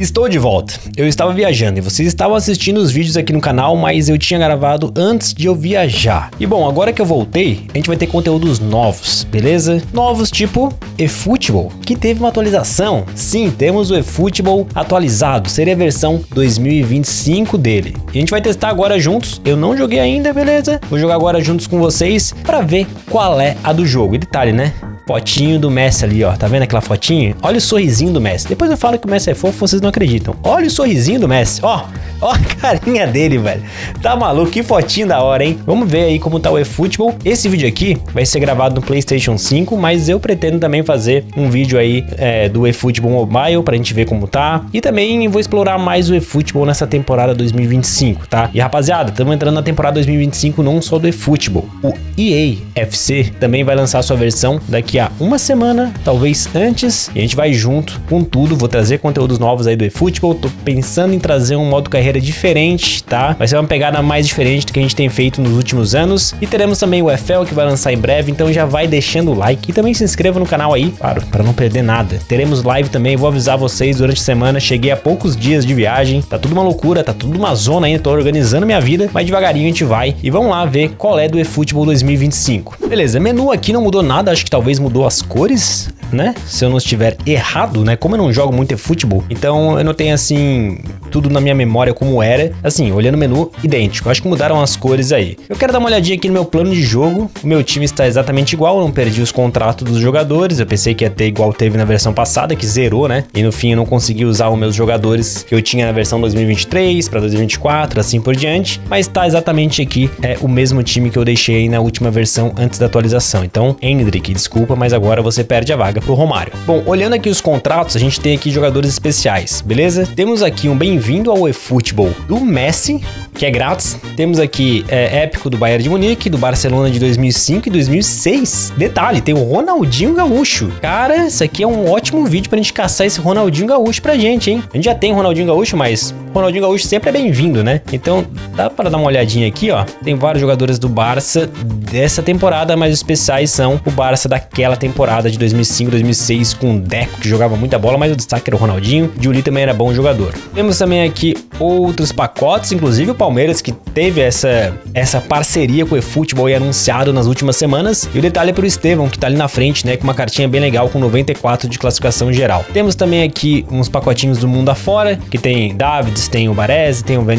Estou de volta. Eu estava viajando e vocês estavam assistindo os vídeos aqui no canal, mas eu tinha gravado antes de eu viajar. E bom, agora que eu voltei, a gente vai ter conteúdos novos, beleza? Novos tipo eFootball, que teve uma atualização. Sim, temos o eFootball atualizado, seria a versão 2025 dele. E a gente vai testar agora juntos. Eu não joguei ainda, beleza? Vou jogar agora juntos com vocês para ver qual é a do jogo. E detalhe, né? Fotinho do Messi ali, ó. Tá vendo aquela fotinha? Olha o sorrisinho do Messi. Depois eu falo que o Messi é fofo, vocês não acreditam. Olha o sorrisinho do Messi, ó. Ó a carinha dele, velho. Tá maluco? Que fotinho da hora, hein? Vamos ver aí como tá o eFootball. Esse vídeo aqui vai ser gravado no PlayStation 5, mas eu pretendo também fazer um vídeo aí é, do eFootball Mobile pra gente ver como tá. E também vou explorar mais o eFootball nessa temporada 2025, tá? E rapaziada, estamos entrando na temporada 2025 não só do eFootball. O EA FC também vai lançar sua versão daqui daqui a uma semana, talvez antes, e a gente vai junto com tudo. Vou trazer conteúdos novos aí do eFootball. Tô pensando em trazer um modo carreira diferente, tá? Vai ser uma pegada mais diferente do que a gente tem feito nos últimos anos. E teremos também o FL que vai lançar em breve, então já vai deixando o like e também se inscreva no canal aí, claro, para não perder nada. Teremos live também, vou avisar vocês durante a semana. Cheguei a poucos dias de viagem, tá tudo uma loucura, tá tudo uma zona ainda, tô organizando minha vida, mas devagarinho a gente vai e vamos lá ver qual é do eFootball 2025. Beleza, menu aqui não mudou nada, acho que talvez mudou as cores, né? Se eu não estiver errado, né? Como eu não jogo muito futebol, então eu não tenho assim tudo na minha memória como era. Assim, olhando o menu, idêntico. Acho que mudaram as cores aí. Eu quero dar uma olhadinha aqui no meu plano de jogo. O meu time está exatamente igual, não perdi os contratos dos jogadores. Eu pensei que ia ter igual teve na versão passada, que zerou, né? E no fim eu não consegui usar os meus jogadores que eu tinha na versão 2023 para 2024, assim por diante. Mas tá exatamente aqui, é o mesmo time que eu deixei na última versão antes da atualização. Então, Hendrick, desculpa mas agora você perde a vaga pro Romário. Bom, olhando aqui os contratos, a gente tem aqui jogadores especiais, beleza? Temos aqui um bem-vindo ao eFootball do Messi, que é grátis. Temos aqui é, épico do Bayern de Munique, do Barcelona de 2005 e 2006. Detalhe, tem o Ronaldinho Gaúcho. Cara, isso aqui é um ótimo vídeo pra gente caçar esse Ronaldinho Gaúcho pra gente, hein? A gente já tem Ronaldinho Gaúcho, mas Ronaldinho Gaúcho sempre é bem-vindo, né? Então, dá para dar uma olhadinha aqui, ó. Tem vários jogadores do Barça dessa temporada, mas os especiais são o Barça daquela temporada de 2005, 2006 com o Deco, que jogava muita bola, mas o destaque era o Ronaldinho. Juli também era bom jogador. Temos também aqui outros pacotes, inclusive o Palmeiras que teve essa essa parceria com o eFootball e anunciado nas últimas semanas. E o detalhe é pro Estevão, que tá ali na frente, né, com uma cartinha bem legal com 94 de classificação geral. Temos também aqui uns pacotinhos do mundo afora, que tem Davids tem o Baresi, tem o Van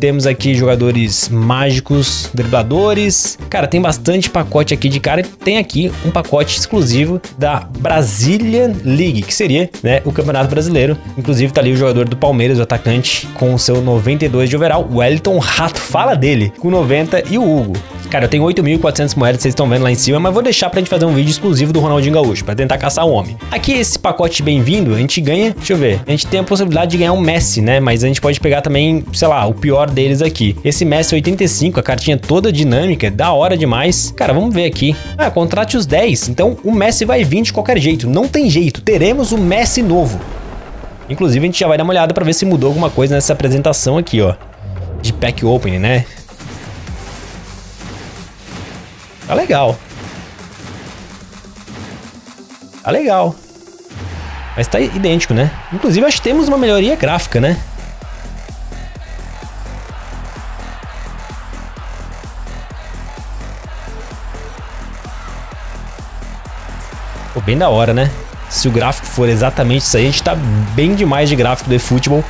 temos aqui jogadores mágicos, dribladores. Cara, tem bastante pacote aqui de cara e tem aqui um pacote exclusivo da Brazilian League, que seria, né, o Campeonato Brasileiro. Inclusive tá ali o jogador do Palmeiras, o atacante, com o seu 92 de overall, o Wellington Rato, fala dele, com 90 e o Hugo. Cara, eu tenho 8.400 moedas, vocês estão vendo lá em cima, mas vou deixar pra gente fazer um vídeo exclusivo do Ronaldinho Gaúcho, pra tentar caçar o homem. Aqui, esse pacote bem-vindo, a gente ganha, deixa eu ver, a gente tem a possibilidade de ganhar um Messi, né, mas a gente pode pegar também, sei lá, o pior deles aqui. Esse Messi 85, a cartinha toda dinâmica, da hora demais. Cara, vamos ver aqui. Ah, contrate os 10, então o Messi vai vir de qualquer jeito, não tem jeito, teremos o Messi novo. Inclusive, a gente já vai dar uma olhada pra ver se mudou alguma coisa nessa apresentação aqui, ó. De pack opening, né? Tá legal. Tá legal. Mas tá idêntico, né? Inclusive, acho que temos uma melhoria gráfica, né? Pô, bem da hora, né? Se o gráfico for exatamente isso aí, a gente tá bem demais de gráfico do eFootball.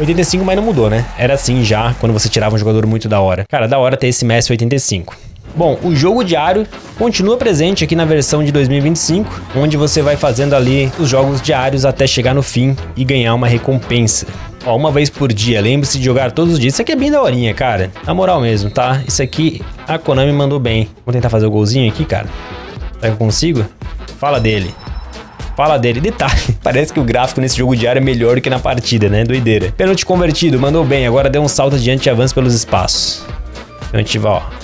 85, mas não mudou, né? Era assim já, quando você tirava um jogador muito da hora. Cara, da hora ter esse Messi 85. Bom, o jogo diário continua presente aqui na versão de 2025, onde você vai fazendo ali os jogos diários até chegar no fim e ganhar uma recompensa. Ó, uma vez por dia, lembre-se de jogar todos os dias. Isso aqui é bem daorinha, cara. Na moral mesmo, tá? Isso aqui a Konami mandou bem. Vou tentar fazer o golzinho aqui, cara. Será que eu consigo? Fala dele. Fala dele. Detalhe, parece que o gráfico nesse jogo diário é melhor do que na partida, né? Doideira. Pênalti convertido, mandou bem. Agora deu um salto adiante e avança pelos espaços. Então a gente vai, ó.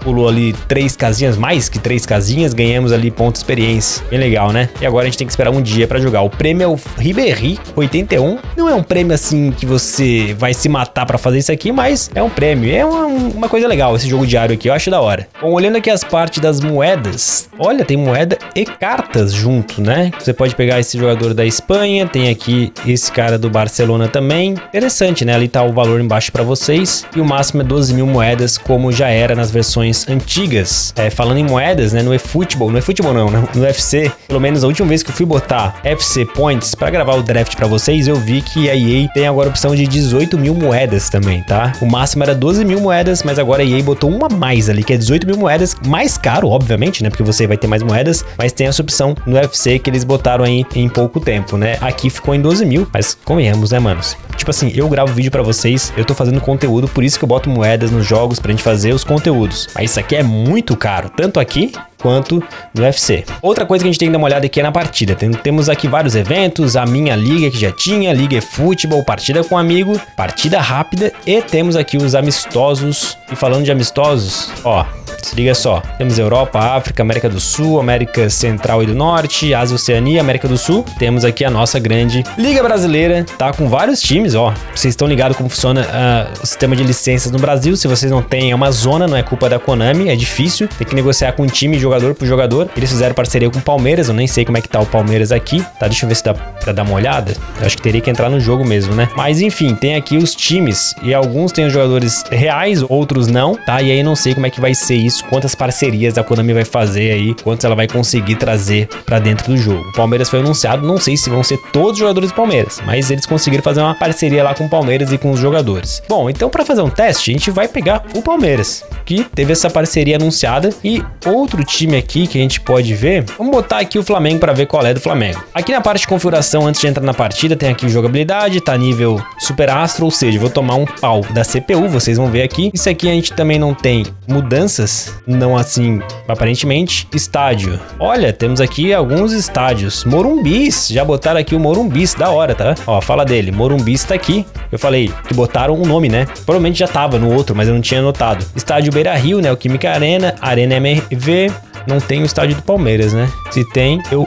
Pulou ali três casinhas, mais que três casinhas, ganhamos ali ponto de experiência. Bem legal, né? E agora a gente tem que esperar um dia para jogar. O prêmio é o Ribéry 81. Não é um prêmio assim que você vai se matar para fazer isso aqui, mas é um prêmio. É uma, uma coisa legal esse jogo diário aqui, eu acho da hora. Bom, olhando aqui as partes das moedas, olha, tem moeda e cartas junto, né? Você pode pegar esse jogador da Espanha, tem aqui esse cara do Barcelona também. Interessante, né? Ali tá o valor embaixo para vocês. E o máximo é 12 mil moedas, como já era nas versões antigas. É, falando em moedas, né? No eFootball, no eFootball não, né? no UFC, pelo menos a última vez que eu fui botar FC Points para gravar o draft para vocês, eu vi que a EA tem agora a opção de 18 mil moedas também, tá? O máximo era 12 mil moedas, mas agora a EA botou uma mais ali, que é 18 mil moedas, mais caro, obviamente, né? Porque você vai ter mais moedas, mas tem essa opção no UFC que eles botaram aí em pouco tempo, né? Aqui ficou em 12 mil, mas convenhamos, né, manos? Tipo assim, eu gravo vídeo para vocês, eu tô fazendo conteúdo, por isso que eu boto moedas nos jogos pra gente fazer os conteúdos. Mas isso aqui é muito caro, tanto aqui quanto no UFC. Outra coisa que a gente tem que dar uma olhada aqui é na partida. Tem, temos aqui vários eventos, a minha liga que já tinha, liga e futebol, partida com amigo, partida rápida e temos aqui os amistosos. E falando de amistosos, ó, liga só, temos Europa, África, América do Sul, América Central e do Norte, Ásia, Oceania, América do Sul. Temos aqui a nossa grande Liga Brasileira, tá com vários times, ó. Vocês estão ligados como funciona uh, o sistema de licenças no Brasil. Se vocês não têm, é uma zona, não é culpa da Konami, é difícil. Tem que negociar com um time, jogador por jogador. Eles fizeram parceria com o Palmeiras, eu nem sei como é que tá o Palmeiras aqui, tá? Deixa eu ver se dá pra dar uma olhada. Eu acho que teria que entrar no jogo mesmo, né? Mas enfim, tem aqui os times e alguns têm os jogadores reais, outros não, tá? E aí não sei como é que vai ser isso, quantas parcerias a Konami vai fazer aí, quantos ela vai conseguir trazer para dentro do jogo. O Palmeiras foi anunciado, não sei se vão ser todos os jogadores do Palmeiras, mas eles conseguiram fazer uma parceria lá com o Palmeiras e com os jogadores. Bom, então para fazer um teste, a gente vai pegar o Palmeiras, que teve essa parceria anunciada e outro time aqui que a gente pode ver, vamos botar aqui o Flamengo para ver qual é do Flamengo. Aqui na parte de configuração, antes de entrar na partida, tem aqui jogabilidade, tá nível Super Astro, ou seja, vou tomar um pau da CPU, vocês vão ver aqui. Isso aqui a gente também não tem mudanças, não assim, aparentemente. Estádio. Olha, temos aqui alguns estádios. Morumbis, já botaram aqui o Morumbis, da hora, tá? Ó, fala dele, Morumbis tá aqui. Eu falei que botaram um nome, né? Provavelmente já tava no outro, mas eu não tinha notado. Estádio Beira Rio, né? O Química Arena, Arena MRV, não tem o estádio do Palmeiras, né? Se tem, eu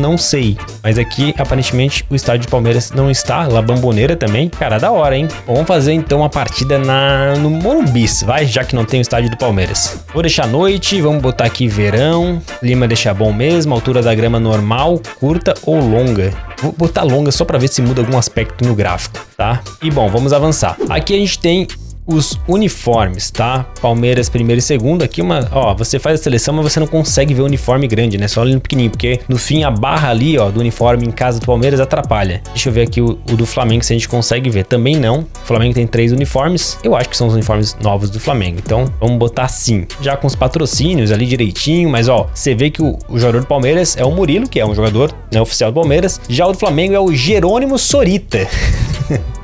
não sei. Mas aqui, aparentemente, o estádio do Palmeiras não está. La Bamboneira também. Cara, da hora, hein? Vamos fazer então a partida na, no Morumbis, vai? Já que não tem o estádio do Palmeiras. Vou deixar noite, vamos botar aqui verão. Clima deixar bom mesmo. Altura da grama normal, curta ou longa. Vou botar longa só para ver se muda algum aspecto no gráfico, tá? E bom, vamos avançar. Aqui a gente tem os uniformes, tá? Palmeiras primeiro e segundo. Aqui uma, ó, você faz a seleção, mas você não consegue ver o uniforme grande, né? Só olhando pequenininho, porque no fim a barra ali, ó, do uniforme em casa do Palmeiras atrapalha. Deixa eu ver aqui o, o do Flamengo se a gente consegue ver. Também não. O Flamengo tem três uniformes. Eu acho que são os uniformes novos do Flamengo. Então, vamos botar assim. Já com os patrocínios ali direitinho, mas ó, você vê que o, o jogador do Palmeiras é o Murilo, que é um jogador né, oficial do Palmeiras. Já o do Flamengo é o Jerônimo Sorita.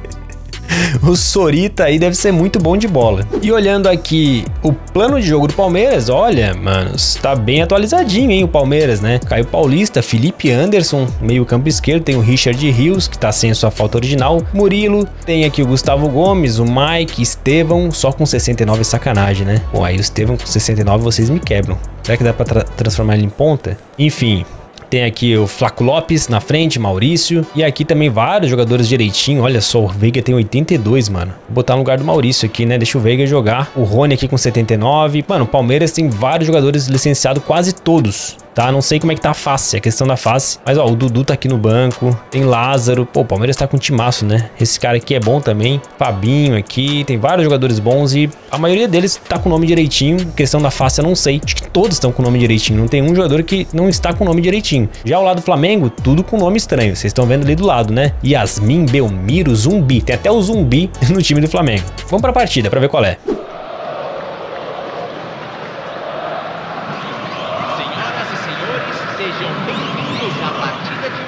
o Sorita aí deve ser muito bom de bola. E olhando aqui o plano de jogo do Palmeiras, olha, mano, está bem atualizadinho, hein, o Palmeiras, né? Caio Paulista, Felipe Anderson, meio campo esquerdo, tem o Richard Rios, que tá sem sua falta original, Murilo, tem aqui o Gustavo Gomes, o Mike, Estevão, só com 69 sacanagem, né? Pô, aí o Estevão com 69 vocês me quebram. Será que dá pra tra transformar ele em ponta? Enfim, tem aqui o Flaco Lopes na frente, Maurício. E aqui também vários jogadores direitinho. Olha só, o Veiga tem 82, mano. Vou botar no lugar do Maurício aqui, né? Deixa o Veiga jogar. O Rony aqui com 79. Mano, o Palmeiras tem vários jogadores licenciados, quase todos tá? Não sei como é que tá a face, a questão da face. Mas, ó, o Dudu tá aqui no banco. Tem Lázaro. Pô, o Palmeiras tá com um timaço, né? Esse cara aqui é bom também. Fabinho aqui. Tem vários jogadores bons e a maioria deles tá com o nome direitinho. Questão da face, eu não sei. Acho que todos estão com o nome direitinho. Não tem um jogador que não está com o nome direitinho. Já ao lado do Flamengo, tudo com nome estranho. Vocês estão vendo ali do lado, né? Yasmin, Belmiro, Zumbi. Tem até o Zumbi no time do Flamengo. Vamos pra partida pra ver qual é.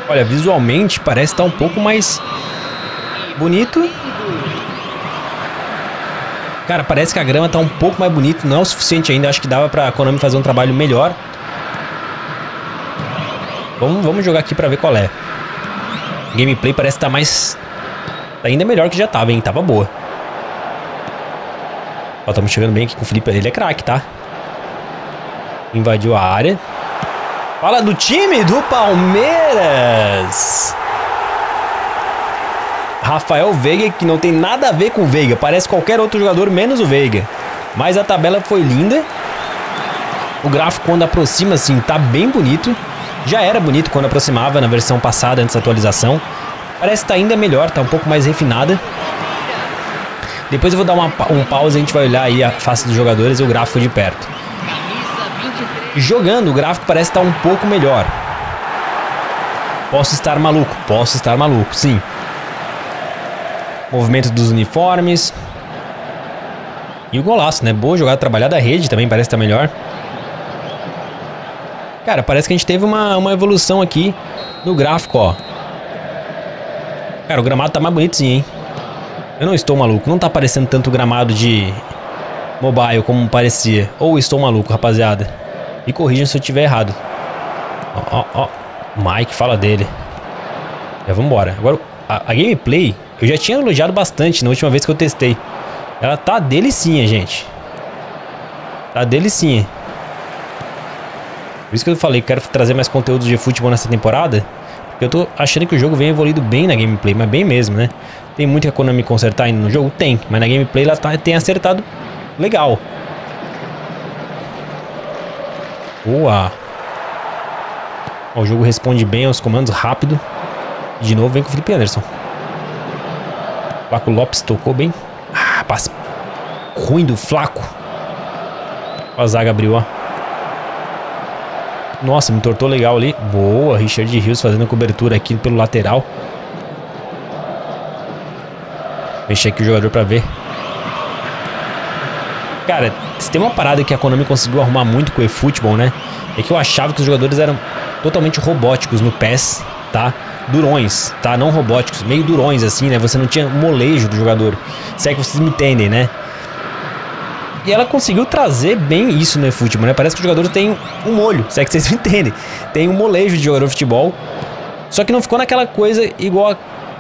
Olha, visualmente parece estar um pouco mais bonito. Cara, parece que a grama tá um pouco mais bonita. Não é o suficiente ainda. Acho que dava pra Konami fazer um trabalho melhor. Vamos, vamos jogar aqui pra ver qual é. Gameplay parece estar tá mais... Tá ainda melhor que já tava, hein? Tava boa. Ó, estamos chegando bem aqui com o Felipe. Ele é craque, tá? Invadiu a área. Fala do time do Palmeiras. Rafael Veiga, que não tem nada a ver com o Veiga. Parece qualquer outro jogador, menos o Veiga. Mas a tabela foi linda. O gráfico, quando aproxima, assim, tá bem bonito. Já era bonito quando aproximava na versão passada, antes da atualização. Parece que tá ainda melhor, tá um pouco mais refinada. Depois eu vou dar uma, um pause e a gente vai olhar aí a face dos jogadores e o gráfico de perto. Jogando, o gráfico parece estar um pouco melhor. Posso estar maluco, posso estar maluco, sim. Movimento dos uniformes. E o golaço, né? Boa jogada trabalhada. A rede também parece estar melhor. Cara, parece que a gente teve uma, uma evolução aqui no gráfico, ó. Cara, o gramado tá mais bonito sim, hein? Eu não estou maluco. Não tá parecendo tanto gramado de mobile como parecia. Ou estou maluco, rapaziada. Me corrijam se eu estiver errado. Ó, ó, ó. Mike, fala dele. Já vambora. Agora, a, a gameplay, eu já tinha elogiado bastante na última vez que eu testei. Ela tá delicinha, gente. Tá delicinha. Por isso que eu falei que quero trazer mais conteúdos de futebol nessa temporada. Porque eu tô achando que o jogo vem evoluído bem na gameplay, mas bem mesmo, né? Tem muito que a Konami consertar ainda no jogo? Tem, mas na gameplay ela tá, tem acertado legal. Boa. Ó, o jogo responde bem aos comandos rápido. De novo vem com o Felipe Anderson. Flaco Lopes tocou bem. Ah, passe ruim do Flaco. Ó, a zaga abriu, ó. Nossa, me tortou legal ali. Boa, Richard Rios fazendo cobertura aqui pelo lateral. Mexer aqui o jogador pra ver. Cara, se tem uma parada que a Konami conseguiu arrumar muito com o eFootball, né? É que eu achava que os jogadores eram totalmente robóticos no PES, tá? Durões, tá? Não robóticos, meio durões assim, né? Você não tinha molejo do jogador. Se é que vocês me entendem, né? E ela conseguiu trazer bem isso no eFootball, né? Parece que os jogadores têm um molho, se é que vocês me entendem. Tem um molejo de jogador de futebol. Só que não ficou naquela coisa igual a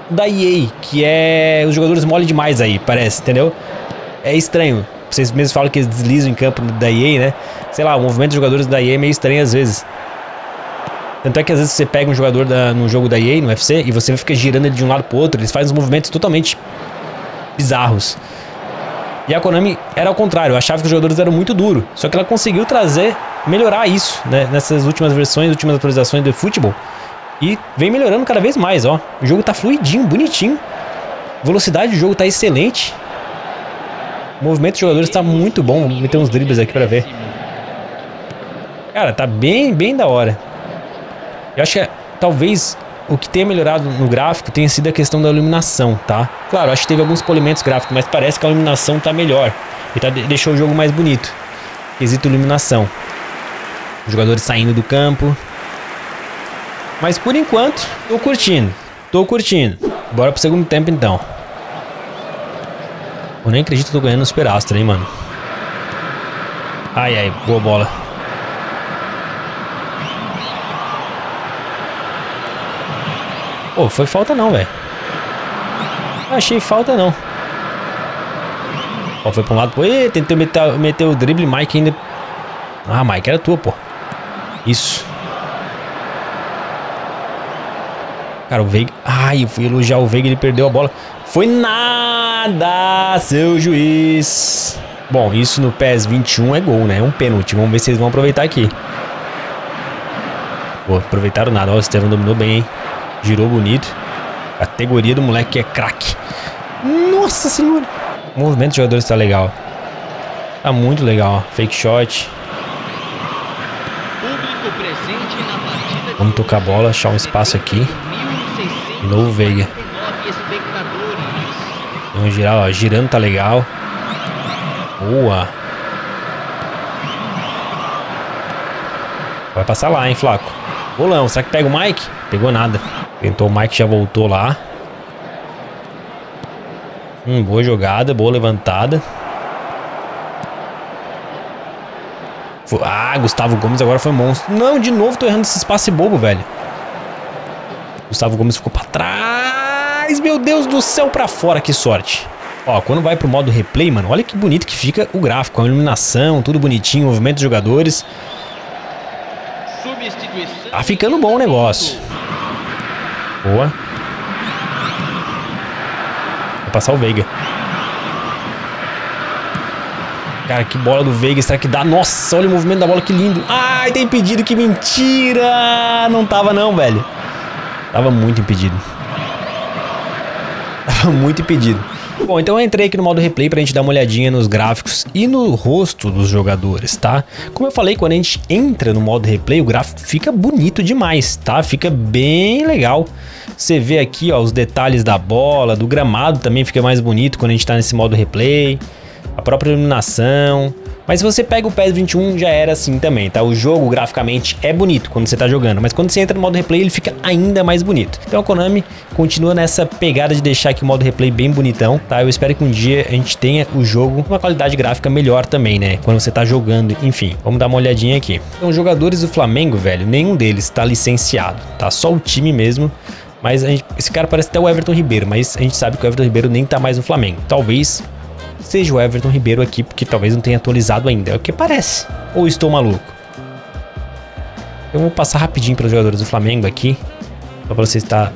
da EA, que é os jogadores mole demais aí, parece, entendeu? É estranho. Vocês mesmos falam que eles deslizam em campo da EA, né? Sei lá, o movimento dos jogadores da EA é meio estranho às vezes. Tanto é que às vezes você pega um jogador da, no jogo da EA, no UFC, e você fica girando ele de um lado pro outro, eles fazem uns movimentos totalmente bizarros. E a Konami era ao contrário, achava que os jogadores eram muito duros. Só que ela conseguiu trazer, melhorar isso, né? Nessas últimas versões, últimas atualizações do futebol. E vem melhorando cada vez mais, ó. O jogo tá fluidinho, bonitinho. A velocidade do jogo tá excelente. O movimento dos jogadores tá muito bom. Vou meter uns dribles aqui pra ver. Cara, tá bem, bem da hora. Eu acho que é, talvez o que tenha melhorado no gráfico tenha sido a questão da iluminação, tá? Claro, acho que teve alguns polimentos gráficos, mas parece que a iluminação tá melhor. E tá, deixou o jogo mais bonito. Quesito iluminação. Os jogadores saindo do campo, mas por enquanto, tô curtindo. Tô curtindo. Bora pro segundo tempo então. Eu nem acredito que tô ganhando no Super hein, mano. Ai, ai, boa bola. Pô, foi falta não, velho. Achei falta não. Ó, foi pra um lado. Pô, Ê, tentei meter, meter o drible. Mike ainda... Ah, Mike, era tua, pô. Isso. Cara, o Veiga... Ai, eu fui elogiar o Veiga, ele perdeu a bola. Foi nada, seu juiz. Bom, isso no PES 21 é gol, né? É um pênalti. Vamos ver se eles vão aproveitar aqui. Pô, aproveitaram nada. Ó, o Estevão dominou bem, hein? Girou bonito. Categoria do moleque que é craque. Nossa senhora. O movimento dos jogadores tá legal. Tá muito legal, ó. Fake shot. Vamos tocar a bola, achar um espaço aqui. De novo Veiga. Vamos girar, ó. Girando tá legal. Boa. Vai passar lá, hein, Flaco. Bolão, será que pega o Mike? Pegou nada. Tentou o Mike, já voltou lá. Hum, boa jogada, boa levantada. Ah, Gustavo Gomes agora foi monstro. Não, de novo tô errando esse espaço bobo, velho. Gustavo Gomes ficou pra trás. Meu Deus do céu, pra fora. Que sorte. Ó, quando vai pro modo replay, mano, olha que bonito que fica o gráfico. A iluminação, tudo bonitinho, movimento dos jogadores. Tá ficando bom o negócio. Boa. Vai passar o Veiga. Cara, que bola do Veiga, será que dá? Nossa, olha o movimento da bola, que lindo. Ai, tem impedido, que mentira! Não tava não, velho. Tava muito impedido. Tava muito impedido. Bom, então eu entrei aqui no modo replay pra gente dar uma olhadinha nos gráficos e no rosto dos jogadores, tá? Como eu falei, quando a gente entra no modo replay, o gráfico fica bonito demais, tá? Fica bem legal. Você vê aqui, ó, os detalhes da bola, do gramado também fica mais bonito quando a gente tá nesse modo replay a própria iluminação. Mas se você pega o PES 21 já era assim também, tá? O jogo graficamente é bonito quando você tá jogando, mas quando você entra no modo replay ele fica ainda mais bonito. Então a Konami continua nessa pegada de deixar aqui o modo replay bem bonitão, tá? Eu espero que um dia a gente tenha o jogo com uma qualidade gráfica melhor também, né? Quando você tá jogando, enfim. Vamos dar uma olhadinha aqui. Então, jogadores do Flamengo, velho, nenhum deles tá licenciado, tá? Só o time mesmo. Mas gente, esse cara parece até o Everton Ribeiro, mas a gente sabe que o Everton Ribeiro nem tá mais no Flamengo. Talvez seja o Everton Ribeiro aqui, porque talvez não tenha atualizado ainda. É o que parece. Ou estou maluco? Eu vou passar rapidinho para os jogadores do Flamengo aqui, só para você estar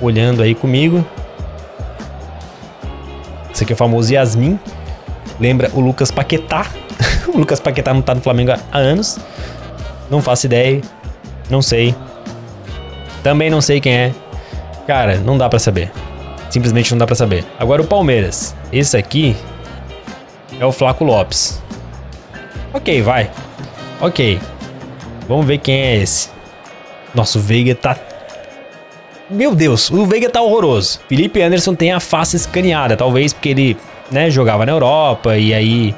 olhando aí comigo. Esse aqui é o famoso Yasmin. Lembra o Lucas Paquetá. o Lucas Paquetá não tá no Flamengo há anos. Não faço ideia. Não sei. Também não sei quem é. Cara, não dá para saber. Simplesmente não dá para saber. Agora o Palmeiras. Esse aqui é o Flaco Lopes. Ok, vai. Ok. Vamos ver quem é esse. Nossa, o Veiga tá... Meu Deus, o Veiga tá horroroso. Felipe Anderson tem a face escaneada. Talvez porque ele né, jogava na Europa e aí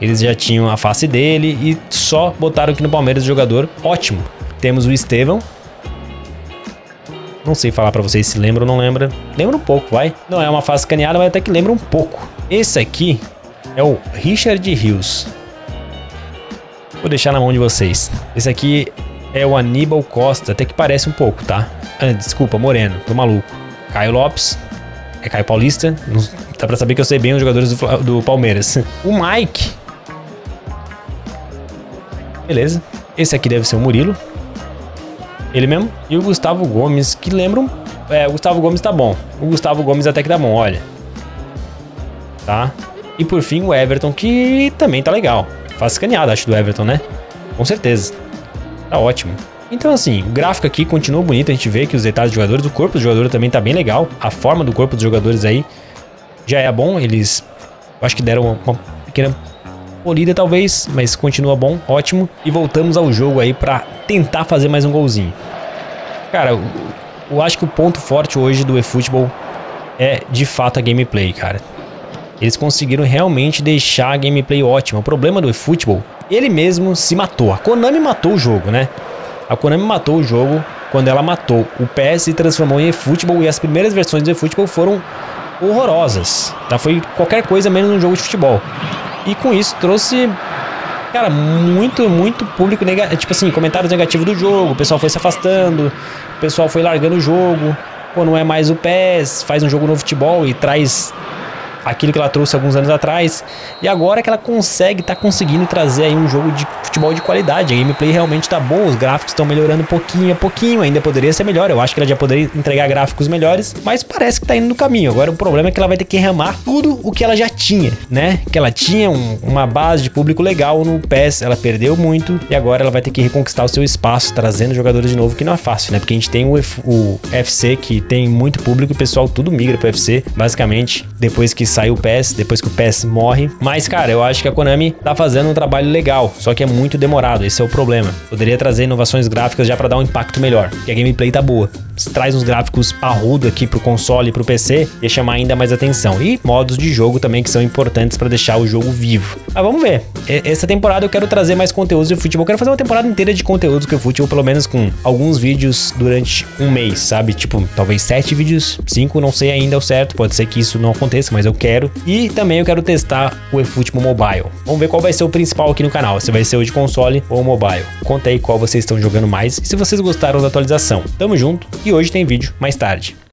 eles já tinham a face dele e só botaram aqui no Palmeiras o jogador ótimo. Temos o Estevão, não sei falar pra vocês se lembra ou não lembra. Lembra um pouco, vai. Não é uma face escaneada, mas até que lembra um pouco. Esse aqui é o Richard Rios. Vou deixar na mão de vocês. Esse aqui é o Aníbal Costa, até que parece um pouco, tá? Ah, desculpa, Moreno, tô maluco. Caio Lopes, é Caio Paulista, não, dá pra saber que eu sei bem os jogadores do, do Palmeiras. O Mike. Beleza. Esse aqui deve ser o Murilo. Ele mesmo. E o Gustavo Gomes, que lembram. É, o Gustavo Gomes tá bom. O Gustavo Gomes até que tá bom, olha. Tá? E por fim o Everton, que também tá legal. Faz escaneado, acho, do Everton, né? Com certeza. Tá ótimo. Então, assim, o gráfico aqui continua bonito. A gente vê que os detalhes dos jogadores, o corpo do jogador também tá bem legal. A forma do corpo dos jogadores aí já é bom. Eles, acho que deram uma, uma pequena polida talvez, mas continua bom, ótimo. E voltamos ao jogo aí pra tentar fazer mais um golzinho. Cara, eu, eu acho que o ponto forte hoje do eFootball é de fato a gameplay, cara. Eles conseguiram realmente deixar a gameplay ótima. O problema do eFootball, ele mesmo se matou. A Konami matou o jogo, né? A Konami matou o jogo quando ela matou o PS e transformou em eFootball e as primeiras versões do eFootball foram horrorosas. Tá? Foi qualquer coisa menos um jogo de futebol. E com isso trouxe, cara, muito, muito público negativo. Tipo assim, comentários negativos do jogo. O pessoal foi se afastando, o pessoal foi largando o jogo. Pô, não é mais o PES, faz um jogo no futebol e traz aquilo que ela trouxe alguns anos atrás. E agora que ela consegue, tá conseguindo trazer aí um jogo de futebol de qualidade. A gameplay realmente tá boa, os gráficos estão melhorando pouquinho a pouquinho, ainda poderia ser melhor. Eu acho que ela já poderia entregar gráficos melhores, mas parece que tá indo no caminho. Agora o problema é que ela vai ter que remar tudo o que ela já tinha, né? Que ela tinha um, uma base de público legal no PES, ela perdeu muito e agora ela vai ter que reconquistar o seu espaço, trazendo jogadores de novo, que não é fácil, né? Porque a gente tem o, F, o FC que tem muito público o pessoal tudo migra pro UFC, basicamente, depois que sai o PES, depois que o PES morre. Mas, cara, eu acho que a Konami tá fazendo um trabalho legal, só que é muito demorado, esse é o problema. Poderia trazer inovações gráficas já para dar um impacto melhor, porque a gameplay tá boa. Se traz uns gráficos parrudo aqui pro console e pro PC, ia chamar ainda mais atenção. E modos de jogo também que são importantes para deixar o jogo vivo. Mas vamos ver. Essa temporada eu quero trazer mais conteúdos de futebol. Eu quero fazer uma temporada inteira de conteúdos de futebol, pelo menos com alguns vídeos durante um mês, sabe? Tipo, talvez sete vídeos, cinco, não sei ainda o certo. Pode ser que isso não aconteça, mas eu quero. E também eu quero testar o eFootball Mobile. Vamos ver qual vai ser o principal aqui no canal, se vai ser o de console ou mobile. Conta aí qual vocês estão jogando mais e se vocês gostaram da atualização. Tamo junto e hoje tem vídeo mais tarde.